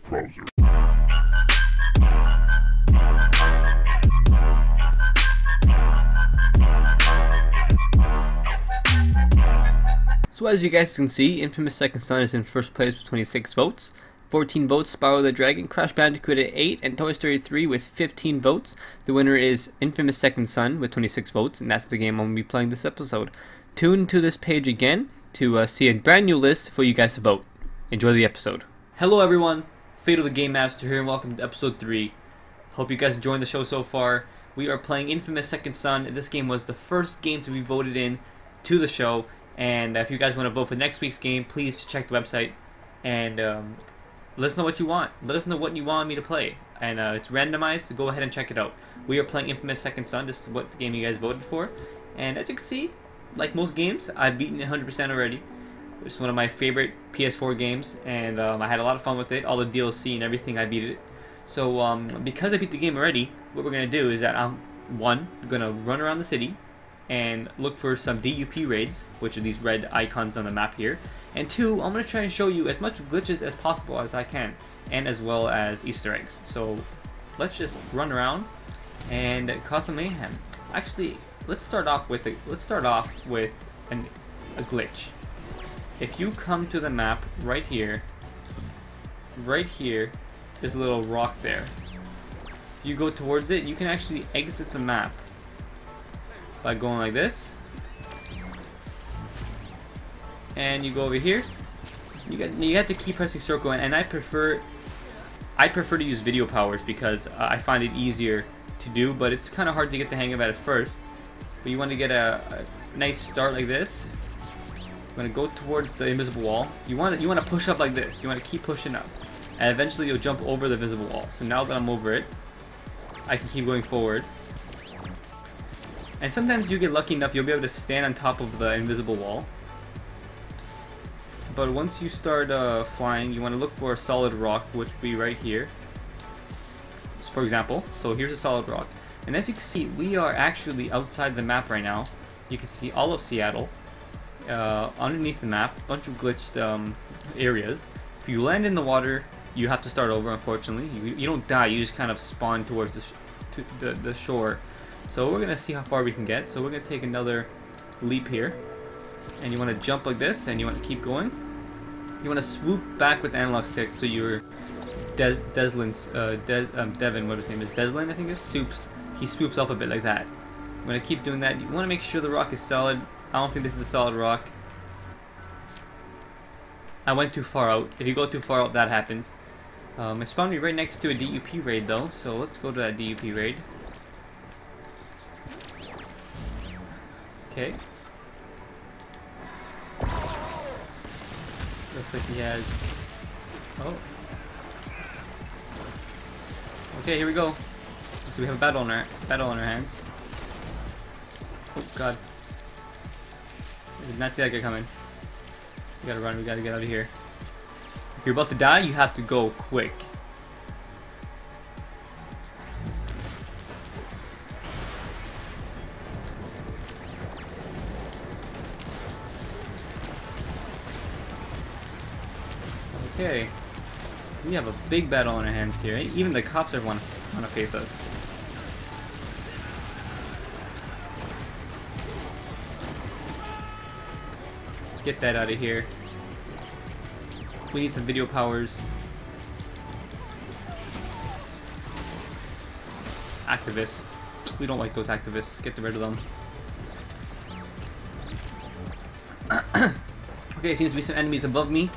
Shadow. So as you guys can see, Infamous Second Son is in first place with 26 votes. 14 votes, Spyro the Dragon, Crash Bandicoot at 8, and Toy Story 3 with 15 votes. The winner is Infamous Second Son with 26 votes, and that's the game I'm going to be playing this episode. Tune to this page again to uh, see a brand new list for you guys to vote. Enjoy the episode. Hello everyone, Fatal the Game Master here, and welcome to episode 3. Hope you guys enjoyed the show so far. We are playing Infamous Second Son. This game was the first game to be voted in to the show, and if you guys want to vote for next week's game, please check the website and um, let us know what you want. Let us know what you want me to play. And uh, it's randomized, so go ahead and check it out. We are playing Infamous Second Son. This is what the game you guys voted for. And as you can see, like most games, I've beaten 100% already. It's one of my favorite PS4 games, and um, I had a lot of fun with it. All the DLC and everything, I beat it. So um, because I beat the game already, what we're going to do is that I'm, one, going to run around the city, and look for some DUP raids, which are these red icons on the map here. And two, I'm going to try and show you as much glitches as possible as I can, and as well as Easter eggs. So let's just run around and cause some mayhem. Actually, let's start off with a, let's start off with an, a glitch. If you come to the map right here, right here, there's a little rock there. If you go towards it, you can actually exit the map by going like this. And you go over here. You got you have to keep pressing circle, and I prefer I prefer to use video powers because uh, I find it easier to do, but it's kind of hard to get the hang of it at first. But you want to get a, a nice start like this. You want to go towards the invisible wall. You want to you want to push up like this. You want to keep pushing up, and eventually you'll jump over the visible wall. So now that I'm over it, I can keep going forward. And sometimes you get lucky enough, you'll be able to stand on top of the invisible wall. But once you start uh, flying, you want to look for a solid rock, which will be right here. So for example, so here's a solid rock. And as you can see, we are actually outside the map right now. You can see all of Seattle. Uh, underneath the map, a bunch of glitched um, areas. If you land in the water, you have to start over, unfortunately. You, you don't die, you just kind of spawn towards the, to the, the shore. So we're going to see how far we can get. So we're going to take another leap here. And you want to jump like this, and you want to keep going. You want to swoop back with analog stick so you're Des Deslin's, uh, um, Devin, what his name is, Deslin, I think is, swoops. He swoops up a bit like that. I'm going to keep doing that. You want to make sure the rock is solid. I don't think this is a solid rock. I went too far out. If you go too far out, that happens. Um, it spawned me right next to a DUP raid though, so let's go to that DUP raid. Okay. Looks like he has... Oh. Okay, here we go. So we have a battle on our battle on our hands. Oh god. Did not see that guy coming. We gotta run, we gotta get out of here. If you're about to die, you have to go quick. Okay. We have a big battle on our hands here. Even the cops are want to face us. Get that out of here. We need some video powers. Activists. We don't like those activists. Get rid of them. okay, seems to be some enemies above me.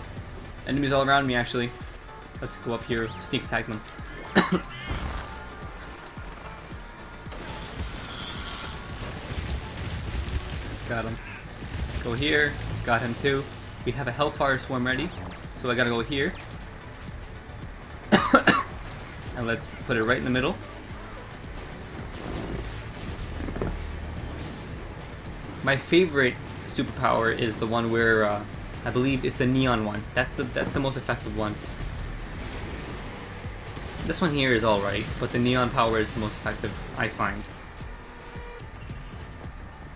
Enemies all around me, actually. Let's go up here, sneak attack them. Got him. Go here. Got him too. We have a Hellfire Swarm ready. So I gotta go here. and let's put it right in the middle. My favorite superpower is the one where uh, I believe it's the neon one. That's the that's the most effective one. This one here is alright, but the neon power is the most effective, I find.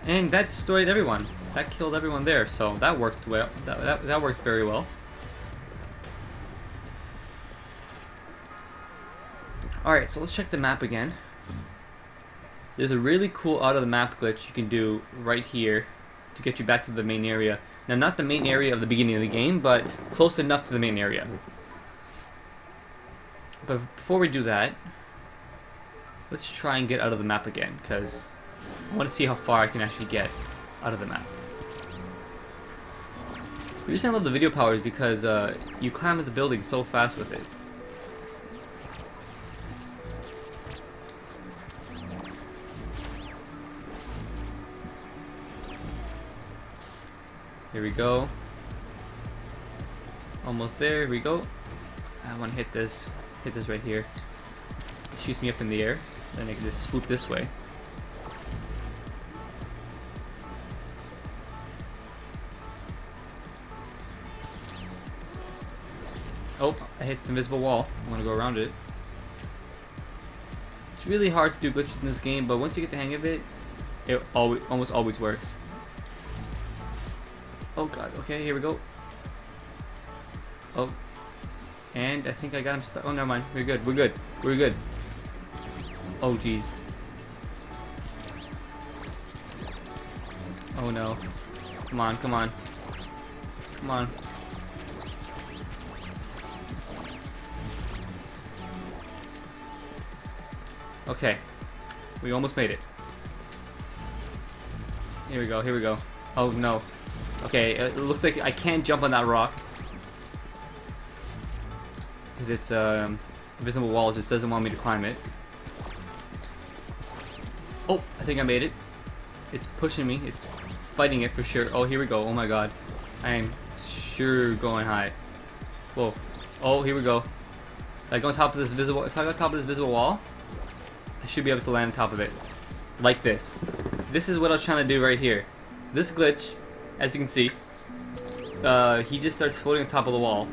And that destroyed everyone. That killed everyone there, so that worked well. That, that, that worked very well. Alright, so let's check the map again. There's a really cool out of the map glitch you can do right here to get you back to the main area. Now, not the main area of the beginning of the game, but close enough to the main area. But before we do that, let's try and get out of the map again, because I want to see how far I can actually get out of the map. The reason I love the video power is because uh, you climb into the building so fast with it. Here we go. Almost there. Here we go. I want to hit this. Hit this right here. It shoots me up in the air. Then I can just swoop this way. Oh, I hit the invisible wall. I'm gonna go around it. It's really hard to do glitches in this game, but once you get the hang of it, it always, almost always works. Oh god, okay, here we go. Oh. And I think I got him stuck. Oh, never mind. We're good, we're good, we're good. Oh, jeez. Oh no. Come on, come on. Come on. Okay. We almost made it. Here we go, here we go. Oh no. Okay, it looks like I can't jump on that rock. Because it's um, invisible wall, just doesn't want me to climb it. Oh, I think I made it. It's pushing me, it's fighting it for sure. Oh, here we go, oh my god. I am sure going high. Whoa. Oh, here we go. If I go on top of this visible, if I go on top of this visible wall, should be able to land on top of it. Like this. This is what I was trying to do right here. This glitch as you can see, uh, he just starts floating on top of the wall.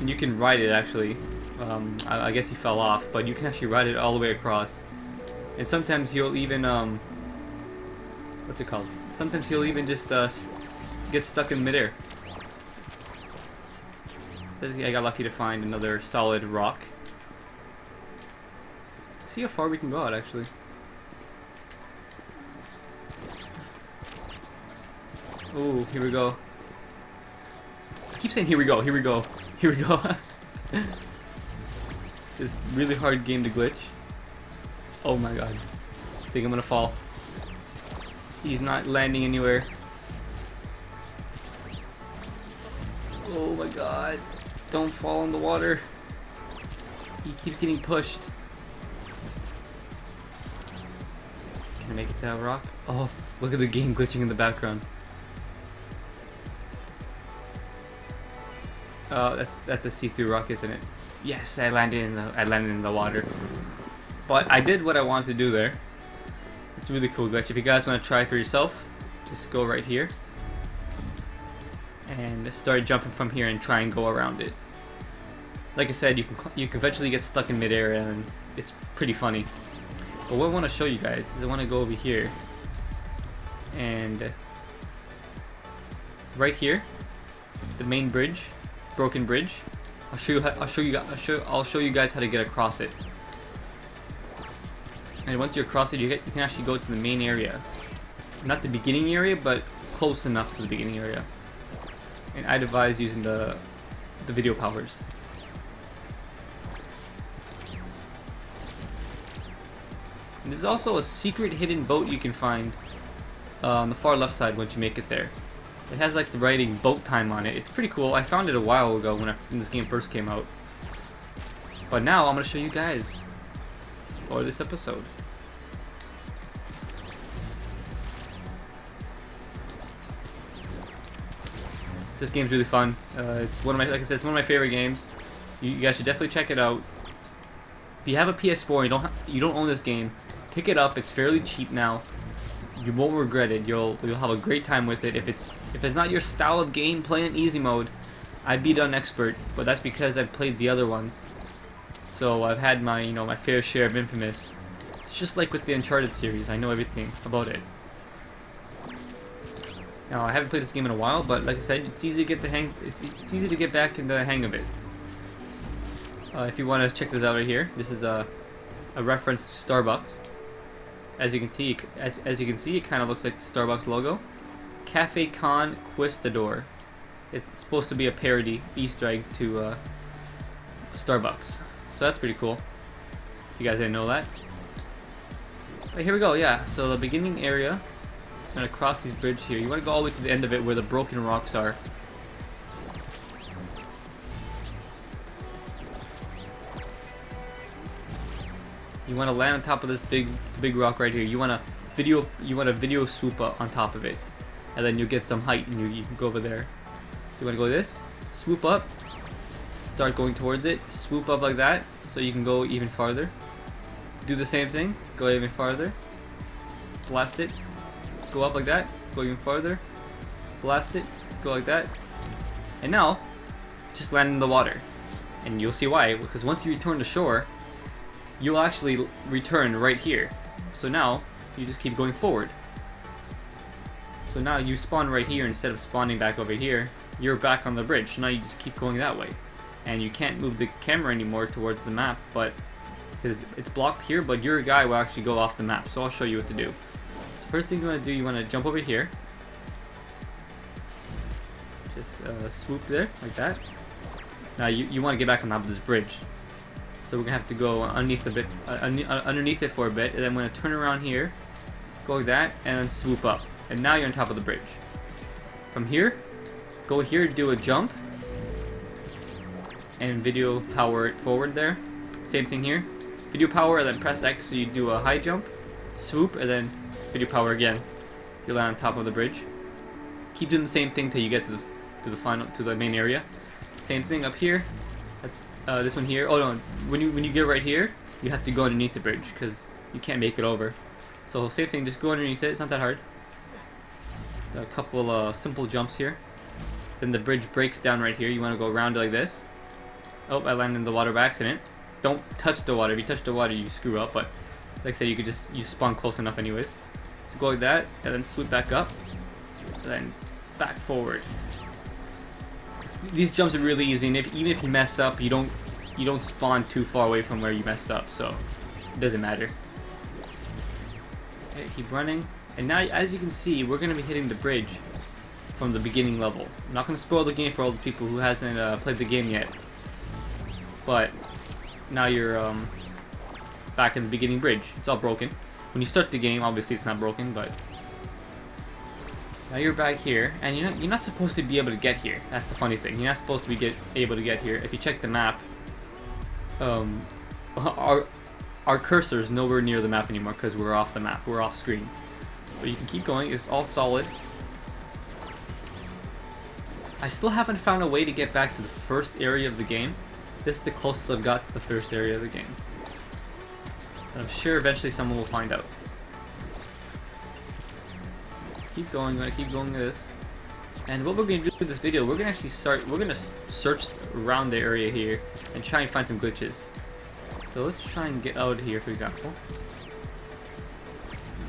And you can ride it, actually. Um, I, I, guess he fell off, but you can actually ride it all the way across. And sometimes he'll even, um, what's it called? Sometimes he'll even just, uh, get stuck in midair. I got lucky to find another solid rock. See how far we can go out, actually. Oh, here we go. I keep saying here we go, here we go, here we go. this really hard game to glitch. Oh my god. I think I'm gonna fall. He's not landing anywhere. Oh my god. Don't fall in the water. He keeps getting pushed. Can make it to that rock? Oh, look at the game glitching in the background. Oh, that's that's a see-through rock, isn't it? Yes, I landed in the I landed in the water. But I did what I wanted to do there. It's really cool glitch. If you guys want to try for yourself, just go right here and start jumping from here and try and go around it. Like I said, you can you can eventually get stuck in midair and it's pretty funny. But what I want to show you guys is I want to go over here and right here, the main bridge broken bridge. I'll show you. How, I'll show you. I'll show. I'll show you guys how to get across it. And once you're across it, you get. You can actually go to the main area. Not the beginning area, but close enough to the beginning area. And I advise using the the video powers. And there's also a secret hidden boat you can find uh, on the far left side once you make it there. It has like the writing boat time on it. It's pretty cool. I found it a while ago when, I, when this game first came out. But now I'm going to show you guys for this episode. This game's really fun. Uh, it's one of my, like I said, it's one of my favorite games. You, you guys should definitely check it out. If you have a PS4 and you don't you don't own this game, pick it up. It's fairly cheap now you won't regret it. You'll you'll have a great time with it. If it's if it's not your style of game, play in easy mode. I'd be done expert, but that's because I've played the other ones. So I've had my you know my fair share of Infamous. It's just like with the Uncharted series. I know everything about it. Now I haven't played this game in a while, but like I said, it's easy to get the hang. It's, it's easy to get back in the hang of it. Uh, if you want to check this out right here, this is a, a reference to Starbucks. As you can see, as, as you can see, it kind of looks like the Starbucks logo. Cafe Conquistador. It's supposed to be a parody Easter egg to uh, Starbucks. So that's pretty cool. You guys didn't know that. Here we go, yeah. So the beginning area, I'm gonna cross these bridge here. You wanna go all the way to the end of it where the broken rocks are. You want to land on top of this big big rock right here. You want to video you want to video swoop up on top of it, and then you get some height and you, you can go over there. So you want to go this, swoop up, start going towards it, swoop up like that, so you can go even farther. Do the same thing, go even farther, blast it, go up like that, go even farther, blast it, go like that, and now just land in the water. And you'll see why, because once you return to shore, you'll actually return right here. So now, you just keep going forward. So now you spawn right here instead of spawning back over here, you're back on the bridge. So now you just keep going that way. And you can't move the camera anymore towards the map, but it's blocked here, but your guy will actually go off the map. So I'll show you what to do. So first thing you want to do, you want to jump over here. Just uh, swoop there, like that. Now you, you want to get back on top of this bridge. So we're gonna have to go underneath a bit, uh, uh, underneath it for a bit, and then I'm gonna turn around here, go like that, and then swoop up. And now you're on top of the bridge. From here, go here, do a jump, and video power it forward there. Same thing here. Video power, and then press X so you do a high jump, swoop, and then video power again. You land on top of the bridge. Keep doing the same thing till you get to the to the final to the main area. Same thing up here, uh, this one here. Oh no, when you when you get right here, you have to go underneath the bridge because you can't make it over. So same thing, just go underneath it. It's not that hard. A couple uh, simple jumps here. Then the bridge breaks down right here. You want to go around like this. Oh, I landed in the water by accident. Don't touch the water. If you touch the water, you screw up. But like I said, you could just you spawn close enough anyways. So go like that, and then swoop back up, and then back forward these jumps are really easy, and if, even if you mess up, you don't you don't spawn too far away from where you messed up, so it doesn't matter. Okay, keep running. And now, as you can see, we're going to be hitting the bridge from the beginning level. I'm not going to spoil the game for all the people who hasn't uh, played the game yet. But now you're um, back in the beginning bridge. It's all broken. When you start the game, obviously it's not broken, but now you're back here, and you're not, you're not supposed to be able to get here. That's the funny thing. You're not supposed to be get, able to get here. If you check the map, um, our, our cursor is nowhere near the map anymore because we're off the map. We're off screen. But you can keep going. It's all solid. I still haven't found a way to get back to the first area of the game. This is the closest I've got to the first area of the game. And I'm sure eventually someone will find out. Keep going, gonna keep going with this. And what we're gonna do with this video, we're gonna actually start, we're gonna search around the area here and try and find some glitches. So let's try and get out here, for example.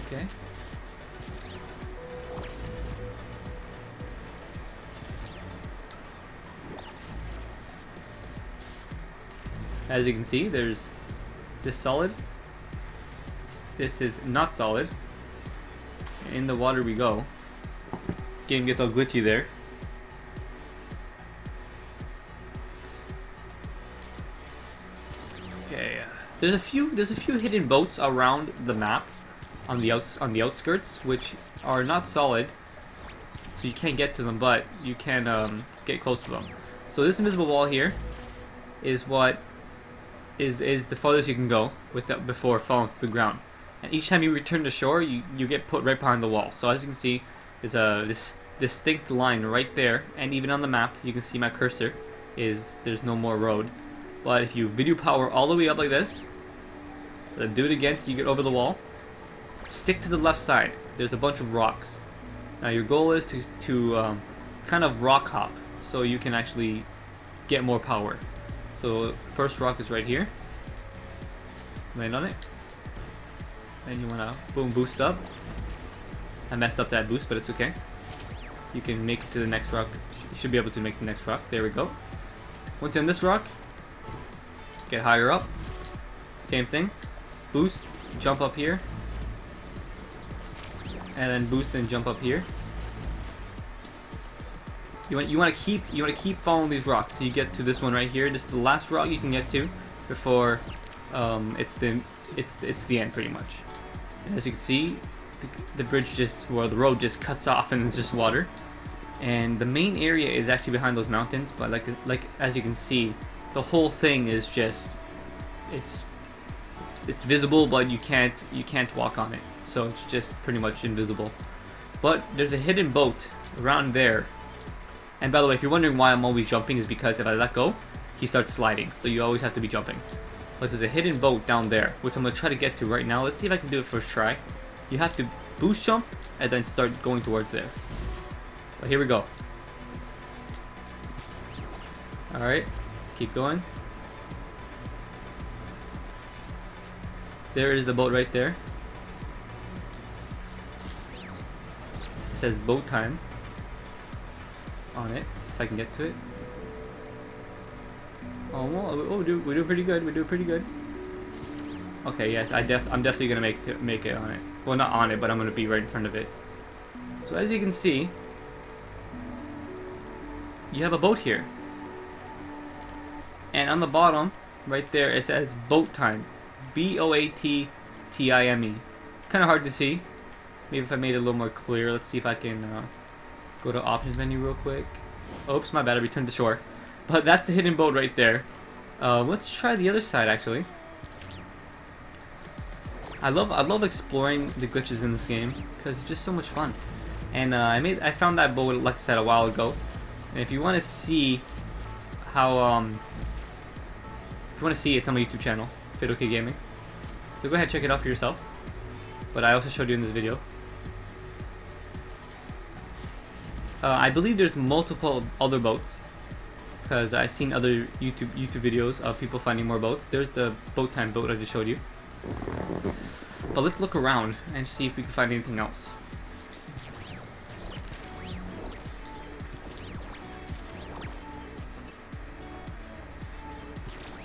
Okay. As you can see, there's this solid. This is not solid in the water we go. Game gets all glitchy there. Okay, uh, there's a few there's a few hidden boats around the map on the outs on the outskirts which are not solid, so you can't get to them, but you can um, get close to them. So this invisible wall here is what is is the farthest you can go without before falling to the ground. And each time you return to shore, you, you get put right behind the wall. So as you can see, there's a this distinct line right there, and even on the map, you can see my cursor is there's no more road. But if you video power all the way up like this, then do it again till you get over the wall, stick to the left side. There's a bunch of rocks. Now your goal is to, to um, kind of rock hop, so you can actually get more power. So first rock is right here. Land on it and you wanna boom boost up. I messed up that boost, but it's okay. You can make it to the next rock. You should be able to make the next rock. There we go. Once on this rock, get higher up. Same thing. Boost, jump up here. And then boost and jump up here. You want you want to keep you want to keep following these rocks so you get to this one right here. This is the last rock you can get to before um, it's the it's it's the end pretty much. And as you can see, the, the bridge just well the road just cuts off and it's just water. And the main area is actually behind those mountains, but like like as you can see, the whole thing is just it's it's, it's visible, but you can't you can't walk on it. So it's just pretty much invisible. But there's a hidden boat around there. And by the way, if you're wondering why I'm always jumping, is because if I let go, he starts sliding. So you always have to be jumping. But there's a hidden boat down there, which I'm going to try to get to right now. Let's see if I can do it first try. You have to boost jump and then start going towards there. But here we go. Alright, keep going. There is the boat right there. It says boat time on it, if I can get to it. Oh, well, oh, we do we do pretty good. We do pretty good. Okay, yes, I def I'm definitely gonna make make it on it. Well, not on it, but I'm gonna be right in front of it. So as you can see, you have a boat here, and on the bottom, right there, it says boat time. B O A T T I M E. Kind of hard to see. Maybe if I made it a little more clear. Let's see if I can uh, go to options menu real quick. Oops, my bad. I returned to shore. But that's the hidden boat right there. Uh, let's try the other side actually. I love I love exploring the glitches in this game because it's just so much fun. And uh, I made I found that boat like I said a while ago. And if you want to see how um if you want to see it, it's on my YouTube channel. Kid Gaming. So go ahead check it out for yourself. But I also showed you in this video. Uh, I believe there's multiple other boats because I've seen other YouTube YouTube videos of people finding more boats. There's the boat time boat I just showed you. But let's look around and see if we can find anything else.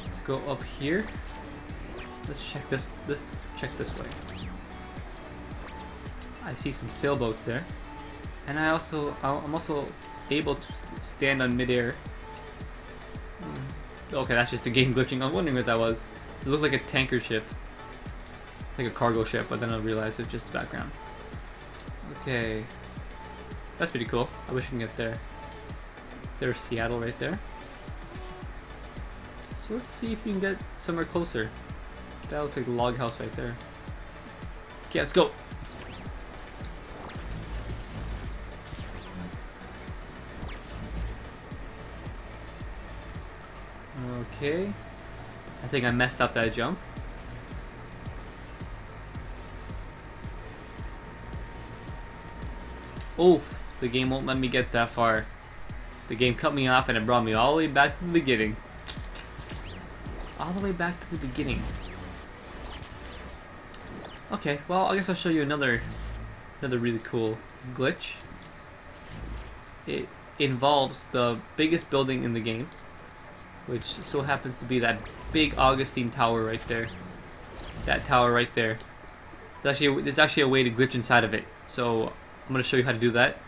Let's go up here. Let's check this. This check this way. I see some sailboats there, and I also I'm also able to stand on midair. Okay, that's just the game glitching. I was wondering what that was. It looked like a tanker ship, like a cargo ship, but then I realized it's just the background. Okay, that's pretty cool. I wish I can get there. There's Seattle right there. So let's see if we can get somewhere closer. That looks like the log house right there. Okay, let's go. Okay. I think I messed up that jump. Oh, the game won't let me get that far. The game cut me off and it brought me all the way back to the beginning. All the way back to the beginning. Okay, well, I guess I'll show you another another really cool glitch. It involves the biggest building in the game, which so happens to be that big Augustine Tower right there. That tower right there. There's actually, there's actually a way to glitch inside of it, so I'm going to show you how to do that.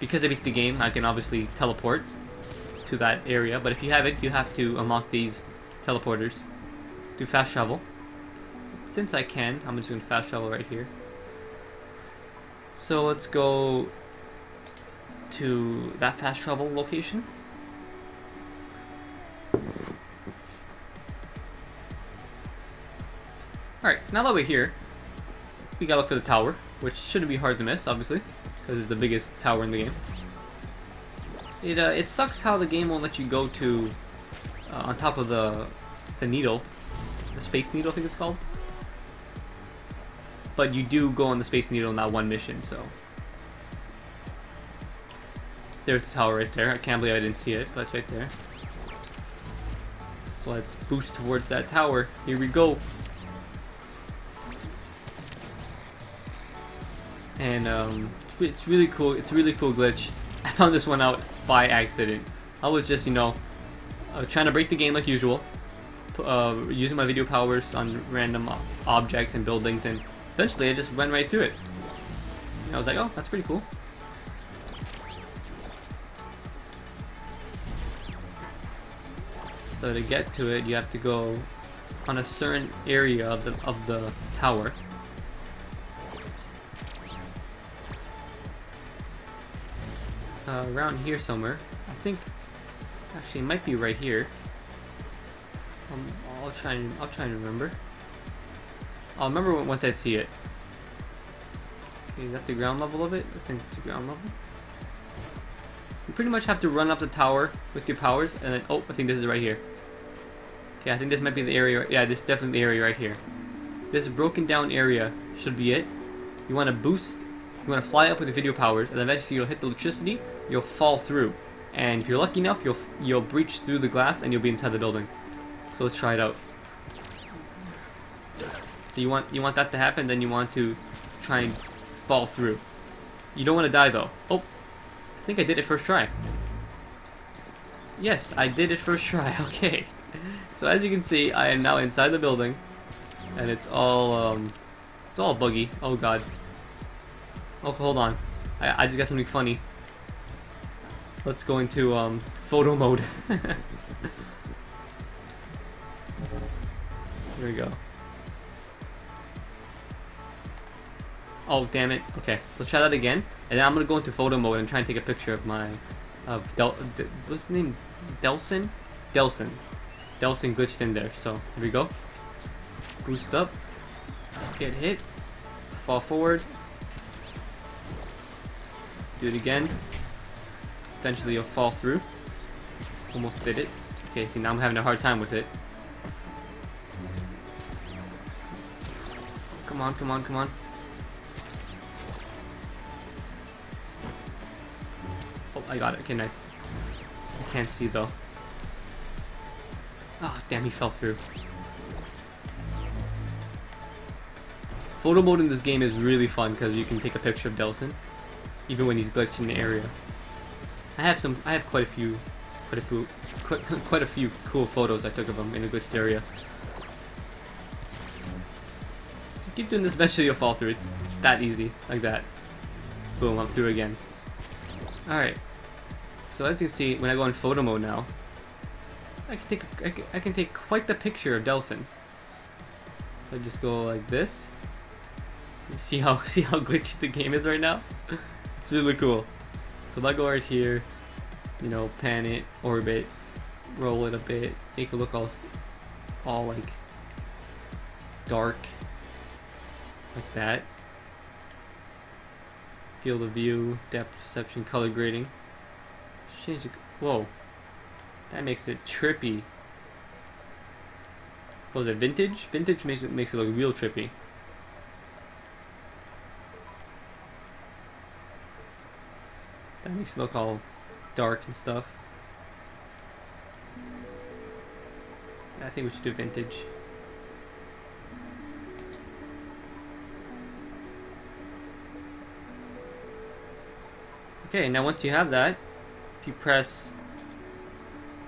Because I beat the game, I can obviously teleport to that area, but if you have it, you have to unlock these teleporters. Do fast travel. Since I can, I'm just going to fast travel right here. So let's go to that fast travel location. Alright, now that we're here, we gotta look for the tower, which shouldn't be hard to miss, obviously, because it's the biggest tower in the game. It, uh, it sucks how the game won't let you go to uh, on top of the, the needle, the space needle I think it's called. But you do go on the Space Needle in that one mission, so. There's the tower right there. I can't believe I didn't see it, but it's right there. So let's boost towards that tower. Here we go. And um, it's really cool. It's a really cool glitch. I found this one out by accident. I was just, you know, uh, trying to break the game like usual. uh, using my video powers on random objects and buildings, and eventually I just went right through it. And I was like, oh, that's pretty cool. So to get to it, you have to go on a certain area of the of the tower. Uh, around here somewhere. I think actually it might be right here. Um, I'll try and I'll try and remember. I'll remember once I see it. Okay, is that the ground level of it? I think it's the ground level. You pretty much have to run up the tower with your powers, and then oh, I think this is right here. Okay, I think this might be the area. Yeah, this is definitely the area right here. This broken down area should be it. You want to boost. You want to fly up with the video powers, and eventually you'll hit the electricity. You'll fall through, and if you're lucky enough, you'll you'll breach through the glass, and you'll be inside the building. So let's try it out. So you want you want that to happen, then you want to try and fall through. You don't want to die though. Oh, I think I did it first try. Yes, I did it first try. Okay. So as you can see, I am now inside the building, and it's all um, it's all buggy. Oh god. Oh, hold on. I I just got something funny. Let's go into um photo mode. Here we go. Oh, damn it. Okay, let's try that again. And then I'm gonna go into photo mode and try and take a picture of my... Of Del... What's his name? Delsin? Delsin. Delsin glitched in there, so here we go. Boost up. Get hit. Fall forward. Do it again. Eventually you'll fall through. Almost did it. Okay, see now I'm having a hard time with it. Come on, come on, come on. Oh, I got it. Okay, nice. I can't see though. Oh, damn, he fell through. Photo mode in this game is really fun because you can take a picture of Delsin, even when he's glitched in the area. I have some, I have quite a few, quite a few, quite, quite a few cool photos I took of them in a glitched area. So keep doing this, eventually you'll fall through. It's that easy, like that. Boom, I'm through again. Alright. So as you can see, when I go in photo mode now, I can take I can, I can take quite the picture of Delsin. I just go like this. See how see how glitchy the game is right now? it's really cool. So if I go right here, you know, pan it, orbit, roll it a bit, make it look all all like dark like that. Field of view, depth perception, color grading. Change the whoa. That makes it trippy. What was it, vintage? Vintage makes it makes it look real trippy. That makes it look all dark and stuff. I think we should do vintage. Okay, now once you have that, if you press,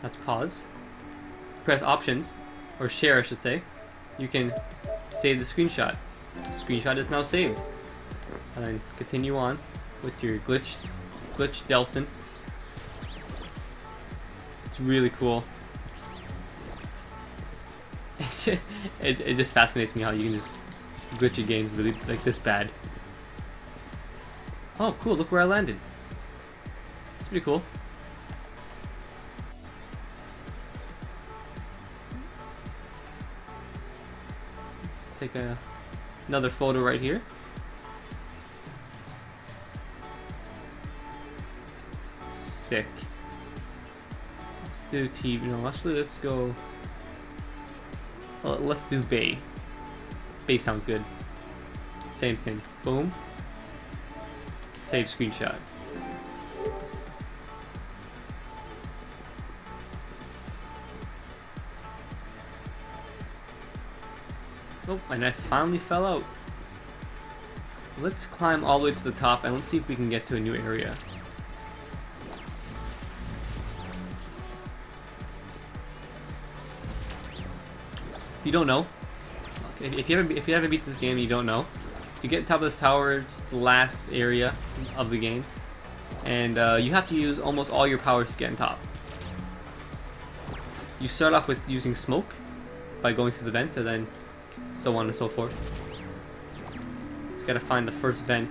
let's pause, press options, or share I should say, you can save the screenshot. The screenshot is now saved. And then continue on with your glitched, glitched Delsin. It's really cool. it, it just fascinates me how you can just glitch a game really like this bad. Oh, cool! Look where I landed. It's pretty cool. Let's take a, another photo right here. Sick. Let's do TV. No, actually, let's go. Well, let's do Bay. Bay sounds good. Same thing. Boom. Save screenshot. Oh, and I finally fell out. Let's climb all the way to the top and let's see if we can get to a new area. You don't know, if, if you ever if you ever beat this game you don't know, You get top of this tower, it's the last area of the game, and uh, you have to use almost all your powers to get on top. You start off with using smoke by going through the vents, and then so on and so forth. Just gotta find the first vent.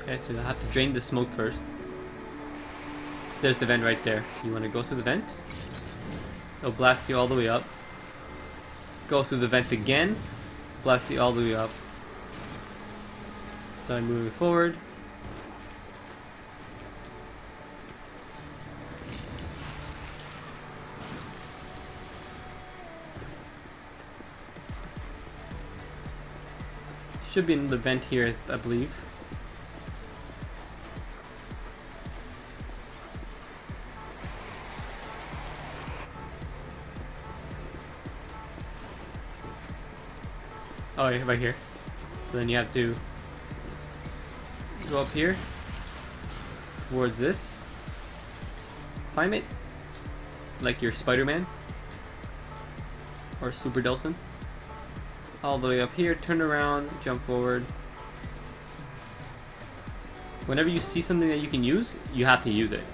Okay, so you'll have to drain the smoke first. There's the vent right there. So you want to go through the vent. It'll blast you all the way up. Go through the vent again. Blast you all the way up. Start moving forward. Should be another vent here, I believe. Yeah, right here. So then you have to go up here towards this. Climb it like you're Spider-Man or Super Delsin. All the way up here, turn around, jump forward. Whenever you see something that you can use, you have to use it.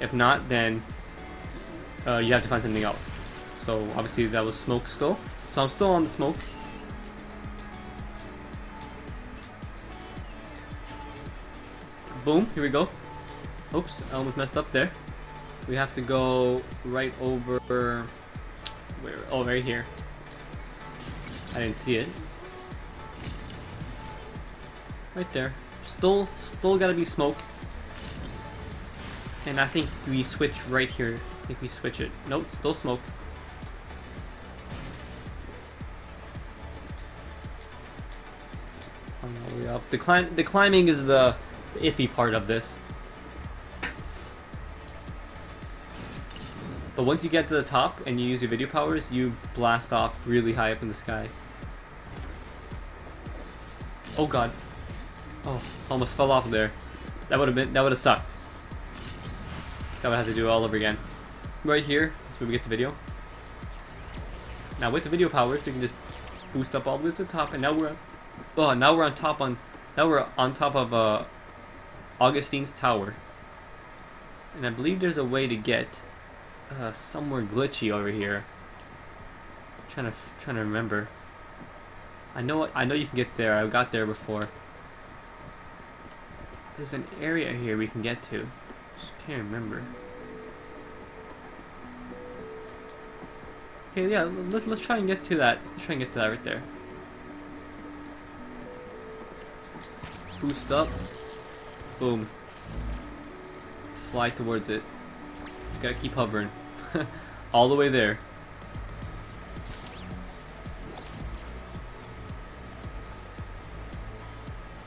If not, then uh, you have to find something else. So obviously that was smoke still. So I'm still on the smoke. Boom, here we go. Oops, I almost messed up there. We have to go right over... Where? Oh, right here. I didn't see it. Right there. Still, still gotta be smoke. And I think we switch right here. I think we switch it. Nope, still smoke. Up. The climb, the climbing is the iffy part of this. But once you get to the top and you use your video powers, you blast off really high up in the sky. Oh god. Oh, almost fell off there. That would have been that would have sucked. I would have to do it all over again. Right here, that's where we get the video. Now with the video powers, we can just boost up all the way to the top, and now we're, oh, now we're on top on, now we're on top of uh, Augustine's Tower. And I believe there's a way to get uh, somewhere glitchy over here. I'm trying to trying to remember. I know I know you can get there. I got there before. There's an area here we can get to. Just can't remember. Okay, yeah, let's let's try and get to that. Let's try and get to that right there. Boost up. Boom. Fly towards it. You gotta keep hovering. All the way there.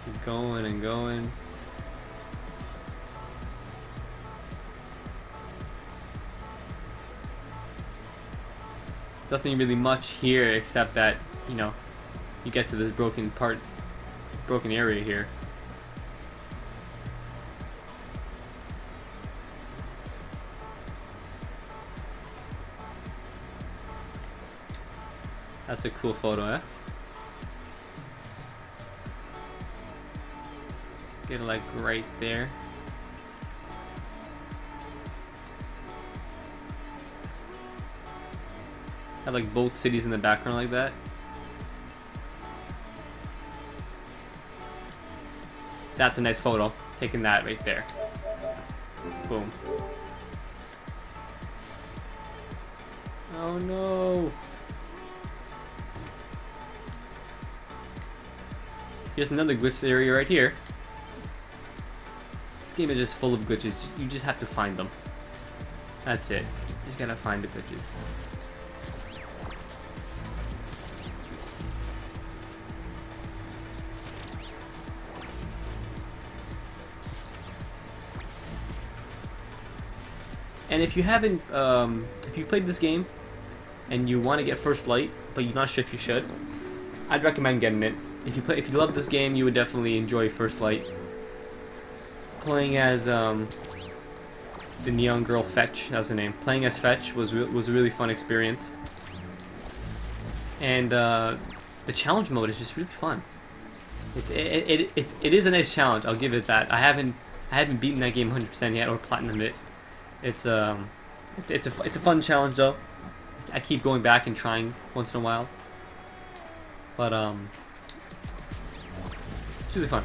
Keep going and going. Nothing really much here except that, you know, you get to this broken part, broken area here. That's a cool photo, eh? Get it like right there. Have like both cities in the background like that. That's a nice photo. Taking that right there. Boom. Oh no! Here's another glitch area right here. This game is just full of glitches. You just have to find them. That's it. You just gotta find the glitches. And if you haven't, um, if you played this game and you want to get First Light, but you're not sure if you should, I'd recommend getting it if you play, if you love this game, you would definitely enjoy First Light. Playing as um, the Neon Girl Fetch. That was her name. Playing as Fetch was was a really fun experience. And uh, the challenge mode is just really fun. It, it, it, it, it is a nice challenge. I'll give it that. I haven't I haven't beaten that game 100% yet or platinum it. It's um it's a it's a fun challenge though. I keep going back and trying once in a while. But um it's really fun.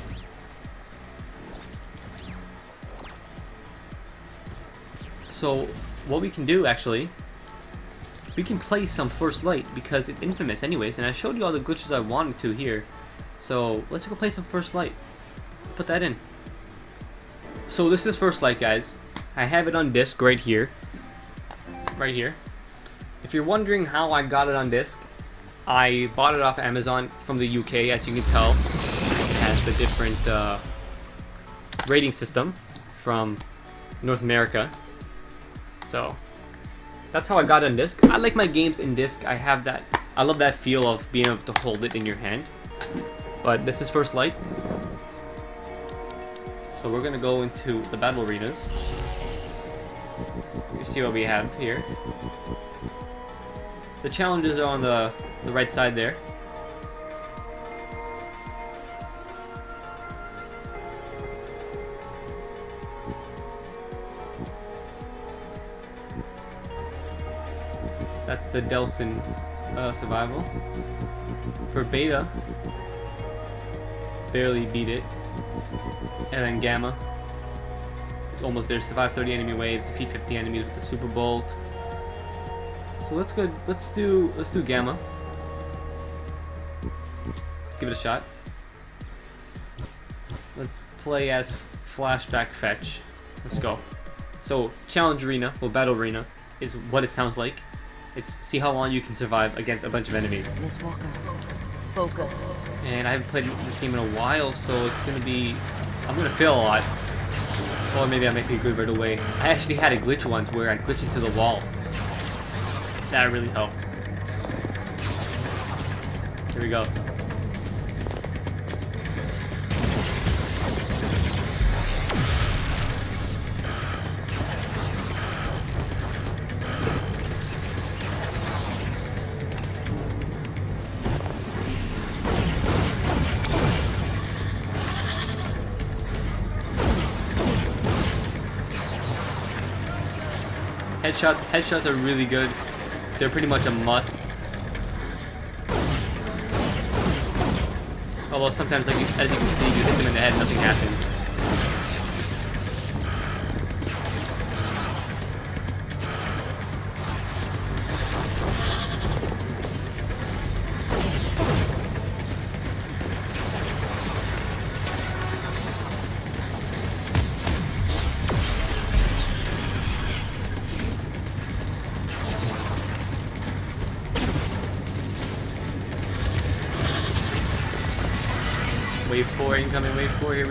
So what we can do actually we can play some First Light because it's infamous anyways and I showed you all the glitches I wanted to here. So let's go play some First Light. Put that in. So this is First Light guys. I have it on disc right here. Right here. If you're wondering how I got it on disc, I bought it off Amazon from the UK as you can tell. The different uh, rating system from North America. So that's how I got on disc. I like my games in disc. I have that. I love that feel of being able to hold it in your hand. But this is First Light. So we're gonna go into the battle arenas. You see what we have here. The challenges are on the, the right side there. The Delsin uh, survival. For beta, barely beat it. And then Gamma. It's almost there. Survive 30 enemy waves, defeat 50 enemies with the Super Bolt. So let's go. Let's do. Let's do Gamma. Let's give it a shot. Let's play as Flashback Fetch. Let's go. So Challenge Arena, or Battle Arena, is what it sounds like. It's see how long you can survive against a bunch of enemies. Miss Walker, focus. And I haven't played this game in a while, so it's gonna be... I'm gonna fail a lot. Or maybe I make it good right away. I actually had a glitch once where I glitched into the wall. That really helped. Here we go. Headshots, headshots are really good. They're pretty much a must. Although sometimes, like as you can see, you hit them in the head, nothing happens.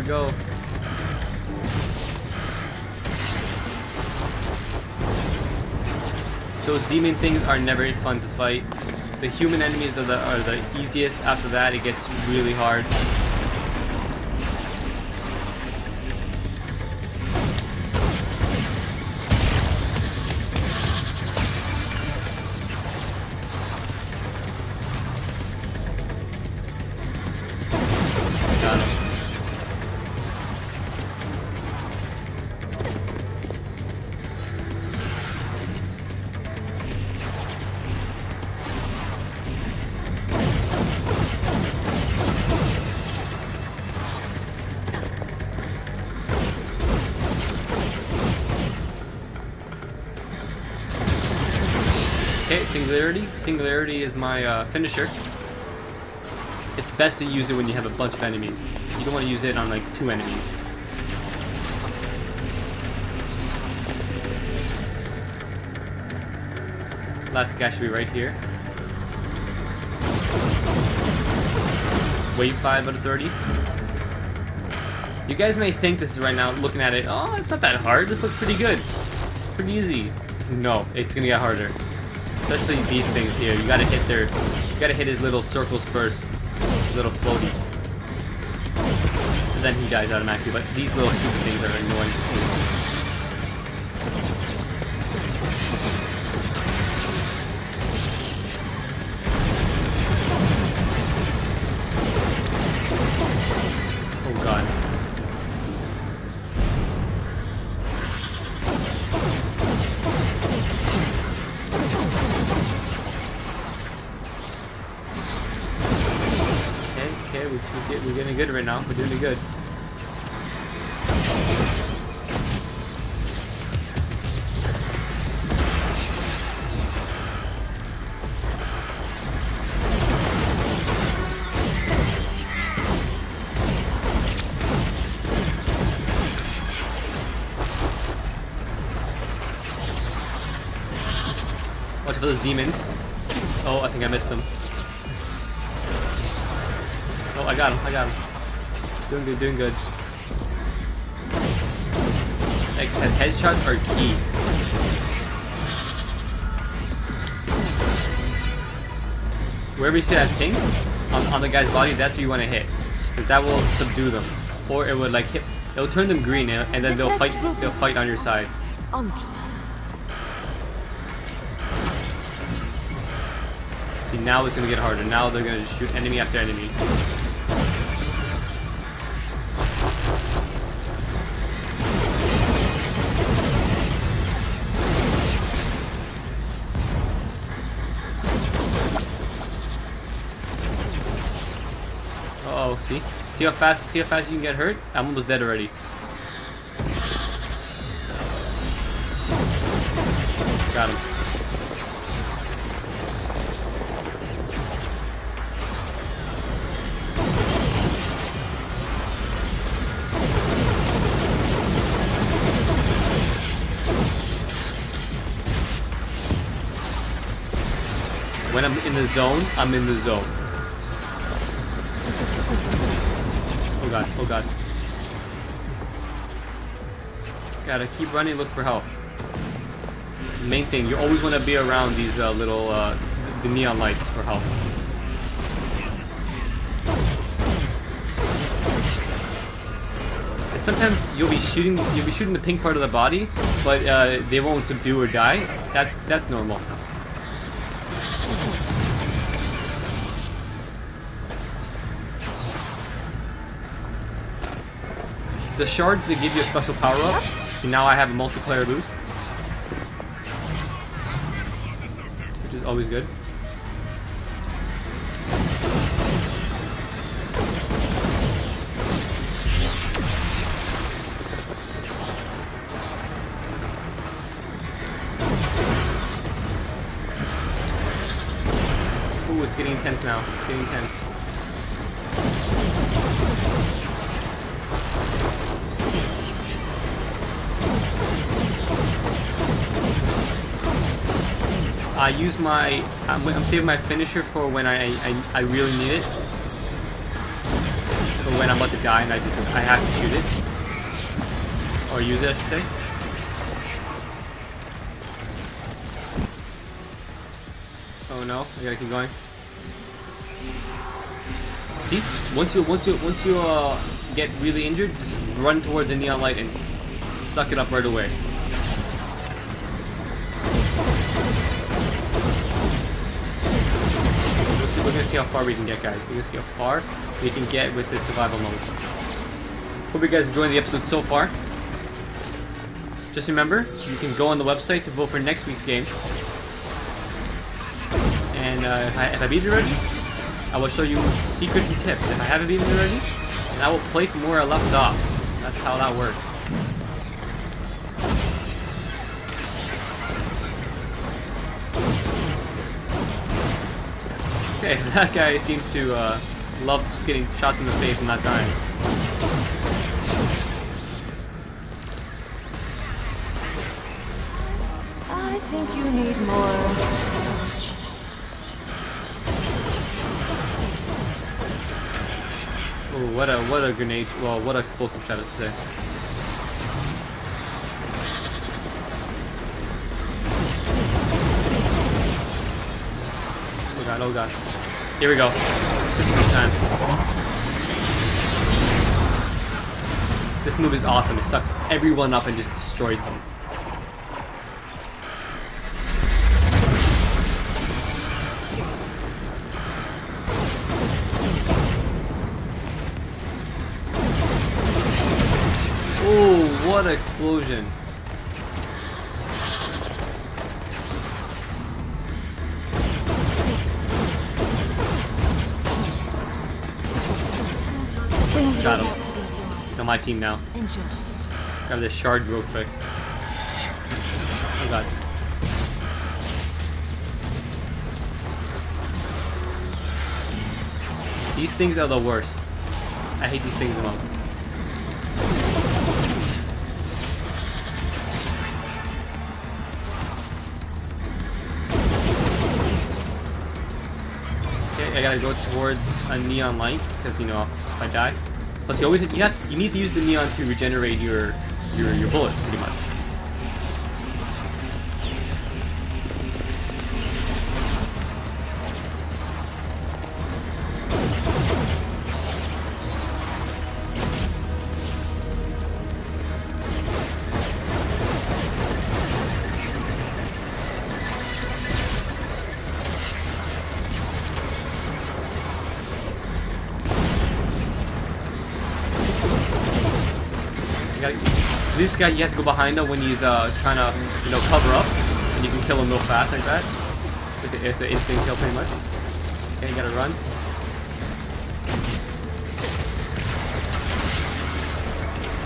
We go. Those demon things are never fun to fight. The human enemies are the, are the easiest, after that it gets really hard. My uh, finisher. It's best to use it when you have a bunch of enemies. You don't want to use it on like two enemies. Last guy should be right here. Wave 5 out of 30. You guys may think this is right now, looking at it, oh, it's not that hard. This looks pretty good. Pretty easy. No, it's gonna get harder. Especially these things here. You gotta hit their, you gotta hit his little circles first. Little floaties. And then he dies automatically, but these little stupid things are annoying. We're doing good. Watch for those demons. Oh, I think I missed them. Oh, I got him. I got him. Doing good, doing good. Like I said, headshots are key. Wherever you see that ping on, on the guy's body, that's where you want to hit. Because that will subdue them. Or it would like hit, it'll turn them green and, and then they'll fight, they'll fight on your side. See, now it's gonna get harder. Now they're gonna shoot enemy after enemy. See? See how fast see how fast you can get hurt? I'm almost dead already. Got him. When I'm in the zone, I'm in the zone. God. Gotta keep running, look for health. Main thing, you always want to be around these uh, little, uh, the neon lights for health. And sometimes you'll be shooting, you'll be shooting the pink part of the body, but uh, they won't subdue or die. That's that's normal. The shards, they give you a special power up. So now I have a multiplayer boost. Which is always good. Ooh, it's getting intense now. It's getting intense. I use my. I'm, I'm saving my finisher for when I, I I really need it. For when I'm about to die and I just I have to shoot it or use it, I should say. Oh no! I gotta keep going. See, once you once you once you uh get really injured, just run towards the neon light and suck it up right away. We're gonna see how far we can get, guys. We're gonna see how far we can get with this survival mode. Hope you guys enjoyed the episode so far. Just remember, you can go on the website to vote for next week's game. And uh, if, I, if I beat it already, I will show you secrets and tips. If I haven't beaten it already, I will play from where I left off. That's how that works. Okay, that guy seems to uh, love just getting shots in the face and not dying. I think you need more. Oh, what a what a grenade! Well, what a explosive shot I should say. Oh god! Here we go. Super time. This move is awesome. It sucks everyone up and just destroys them. Oh, what explosion. Got him. Out to the blind He's on my team now. Grab this shard real quick. Oh god. These things are the worst. I hate these things the most. Okay, I gotta go towards a neon light because you know if I die. Plus, you always you have you need to use the neon to regenerate your your your bullets pretty much. Guy, you have to go behind him when he's uh, trying to, you know, cover up, and you can kill him real fast like that. It's, a, it's an instant kill, pretty much. Okay, you gotta run.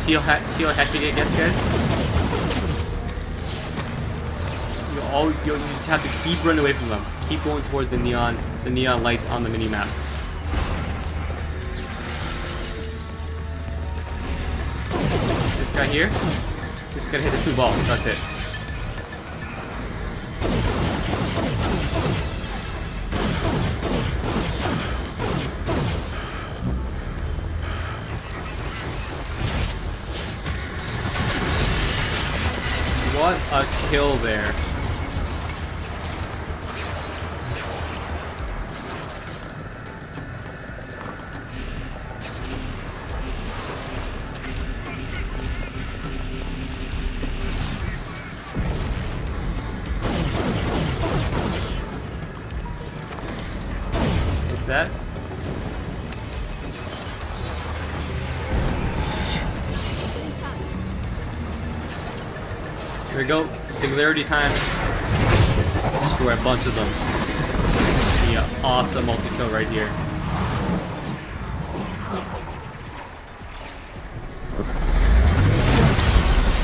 How, ha- hectic it gets, guys? You all, you just have to keep running away from them. Keep going towards the neon, the neon lights on the mini map. Here, just gotta hit the two balls. That's it. What a kill there. Bunch of them. Yeah, awesome multi-kill right here.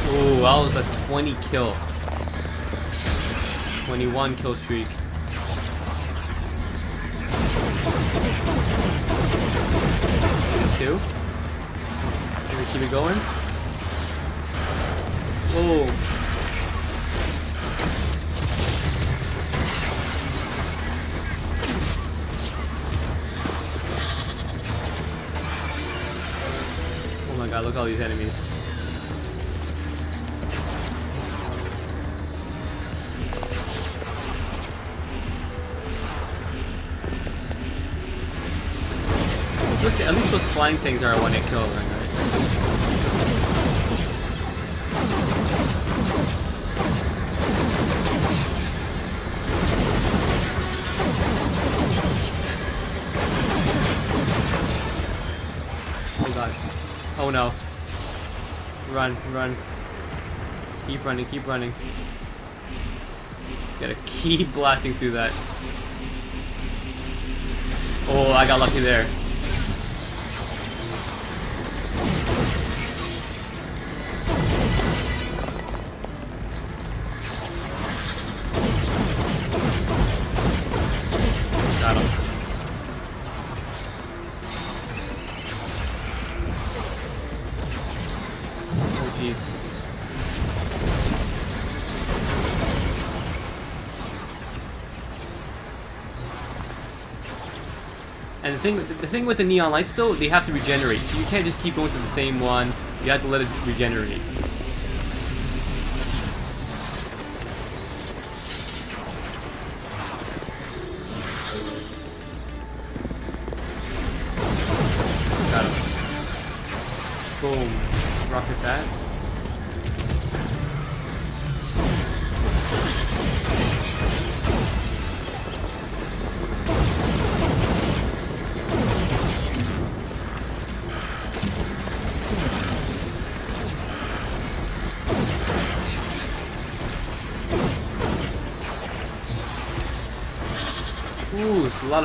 Ooh, that was a 20 kill. 21 kill streak. Two. Can we keep it going? Flying things are a one hit kill, right? Oh god. Oh no. Run, run. Keep running, keep running. Gotta keep blasting through that. Oh, I got lucky there. Thing, the thing with the neon lights though, they have to regenerate. So you can't just keep going to the same one. You have to let it regenerate.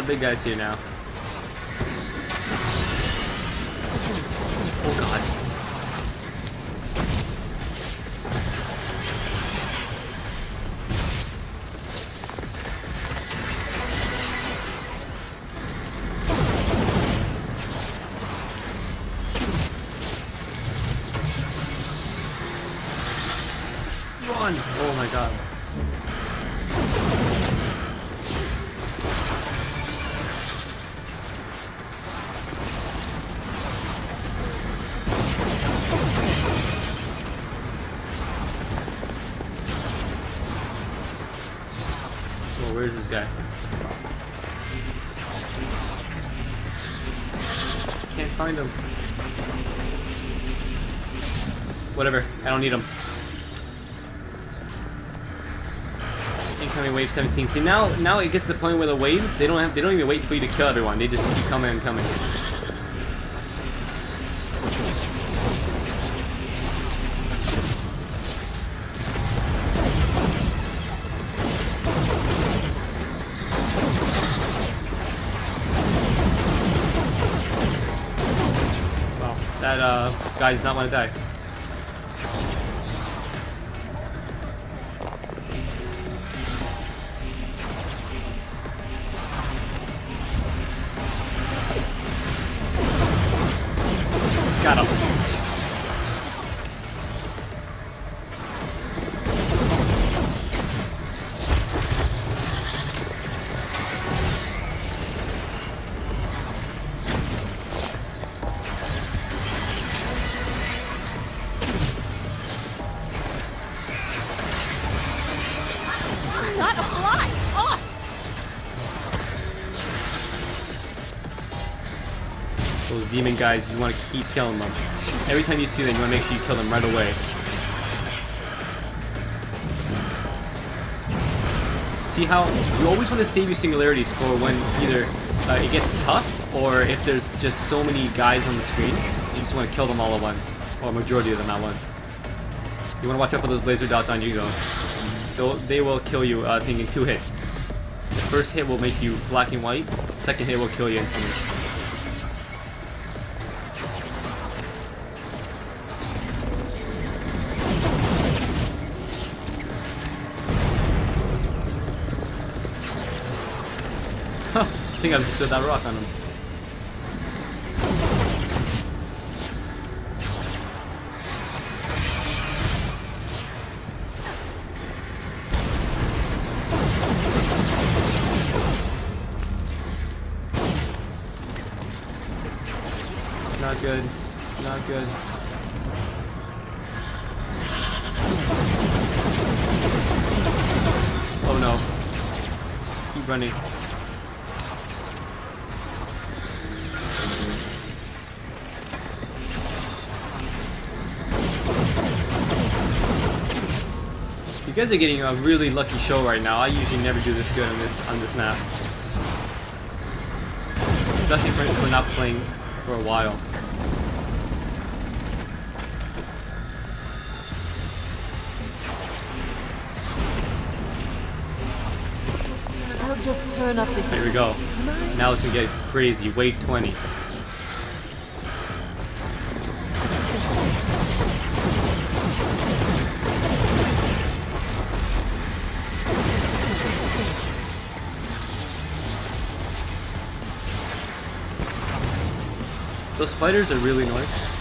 big guys here now. Oh god. Run! Oh my god. Whatever, I don't need him. Incoming wave 17. See now now it gets to the point where the waves they don't have they don't even wait for you to kill everyone. They just keep coming and coming. Uh guy not want to die. Want to keep killing them. Every time you see them, you want to make sure you kill them right away. See how you always want to save your singularities for when either uh, it gets tough or if there's just so many guys on the screen, you just want to kill them all at once, or majority of them at once. You want to watch out for those laser dots on you though. They will kill you, uh, I think, in two hits. The first hit will make you black and white. Second hit will kill you instantly. I think I stood that rock on him. Not good. Not good. You guys are getting a really lucky show right now. I usually never do this good on this on this map. Especially for, for not playing for a while. I'll just turn up the. There we go. Now it's gonna get crazy. Wave 20. Those spiders are really annoying.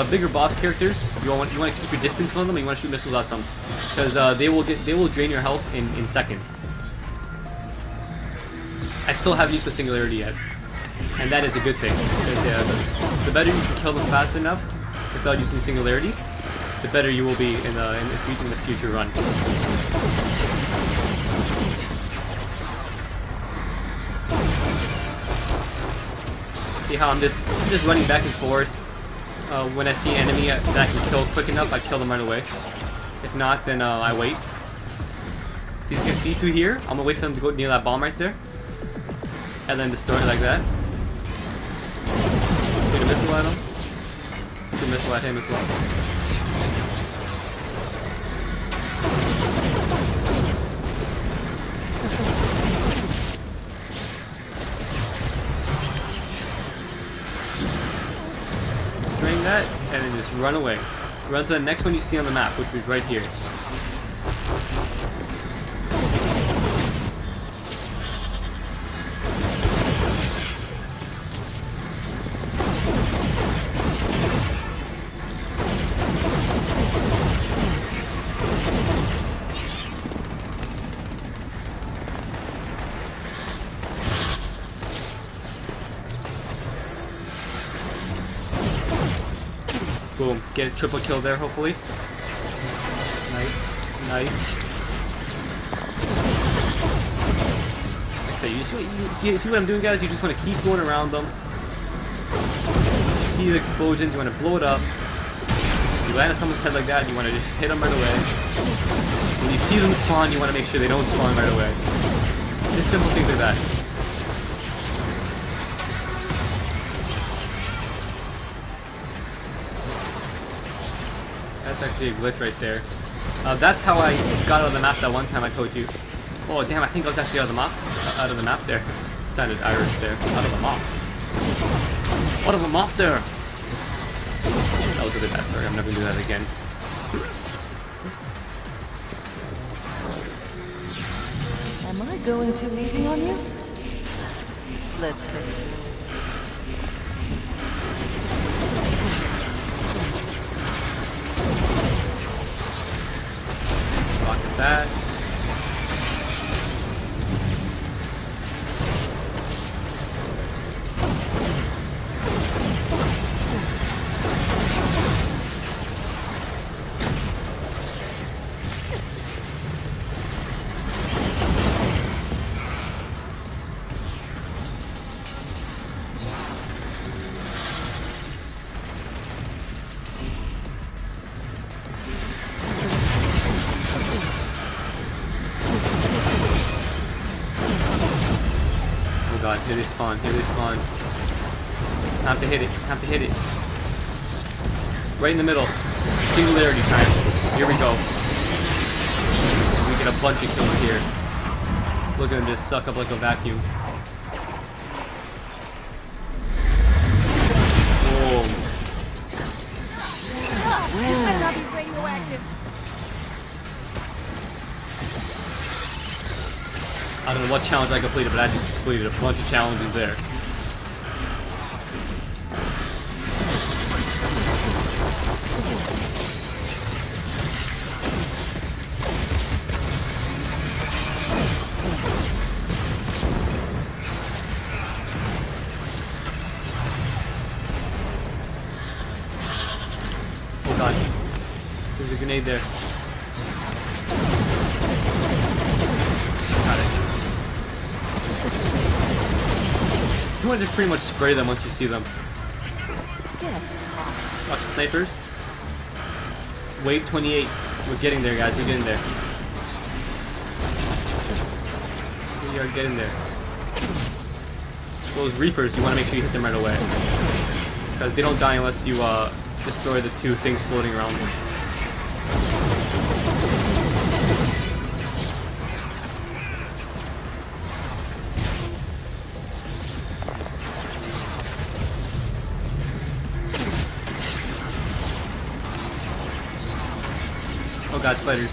Uh, bigger boss characters, you want you want to keep your distance from them, and you want to shoot missiles at them, because uh, they will get they will drain your health in in seconds. I still haven't used the singularity yet, and that is a good thing. Uh, the, better you can kill them fast enough without using the singularity, the better you will be in the in the, in the future run. See how I'm just I'm just running back and forth uh, when I see an enemy that I can kill quick enough, I kill them right away. If not, then uh, I wait. These, these two here, I'm gonna wait for them to go near that bomb right there. And then destroy it like that. Shoot a missile at him. Shoot a missile at him as well. Run away. Run to the next one you see on the map, which is right here. Get a triple kill there, hopefully. Nice. Nice. Like you see, you see, see what I'm doing, guys? You just want to keep going around them. You see the explosions, you want to blow it up. You land on someone's head like that, you want to just hit them right away. When you see them spawn, you want to make sure they don't spawn right away. Just simple things like that. Actually a glitch right there. Uh, that's how I got out of the map that one time I told you. Oh damn, I think I was actually out of the map. Uh, out of the map there. Sounded Irish there. Out of the map. Out of the map there. That was really bad. Sorry, I'm never gonna do that again. Am I going too easy on you? Let's face it. Here they spawn, here spawn. Have to hit it, have to hit it. Right in the middle. Singularity time. Here we go. We get a bunch of kills here. Look at him just suck up like a vacuum. I don't know what challenge I completed, but I just completed a bunch of challenges there. Spray them once you see them. Watch the snipers. Wave 28. We're getting there, guys. We're getting there. We are getting there. Those Reapers, you want to make sure you hit them right away. Because they don't die unless you uh, destroy the two things floating around them. Oh god, spiders.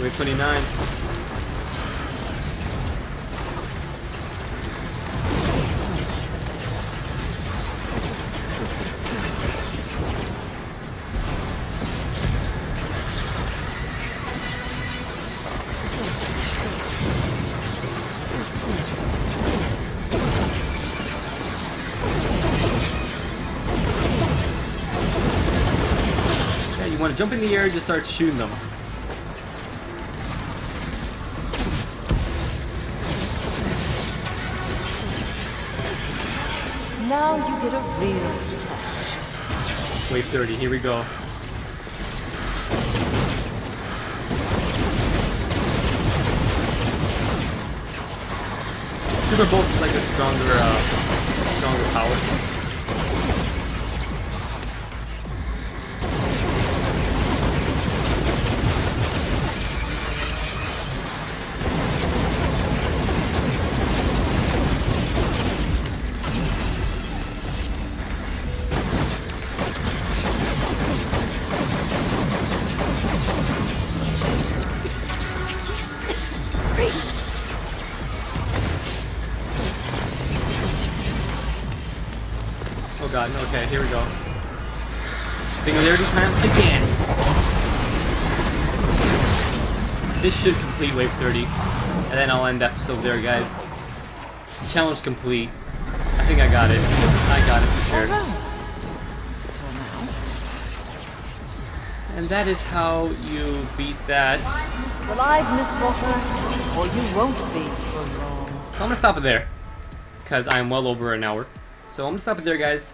Wave 29. jump in the air and just start shooting them. Now you get a real test. Wave 30, here we go. Super is like a stronger, uh, stronger power. Okay, here we go. Singularity time again! This should complete wave 30, and then I'll end the episode there, guys. Challenge complete. I think I got it. I got it for sure. Now, And that is how you beat that. alive, Miss Walker, or you won't be for long. So I'm gonna stop it there, because I'm well over an hour. So I'm gonna stop it there, guys.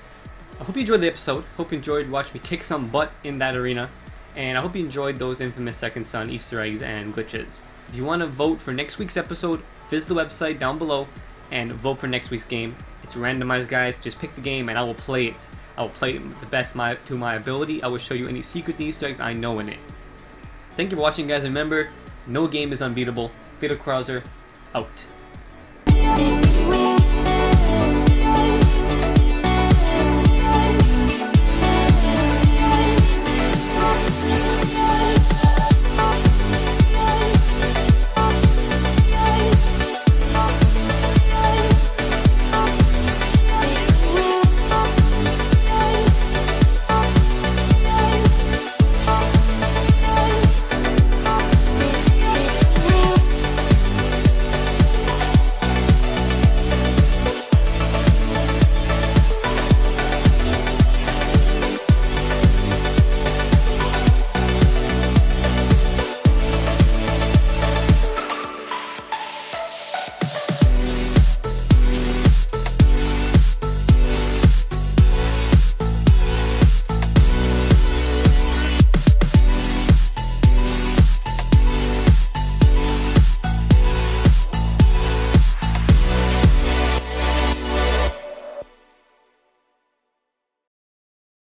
I hope you enjoyed the episode. Hope you enjoyed watching me kick some butt in that arena. And I hope you enjoyed those infamous Second Son Easter eggs and glitches. If you want to vote for next week's episode, visit the website down below and vote for next week's game. It's randomized, guys. Just pick the game and I will play it. I will play it the best my, to my ability. I will show you any secret Easter eggs I know in it. Thank you for watching, guys. Remember, no game is unbeatable. Fatal Krauser, out.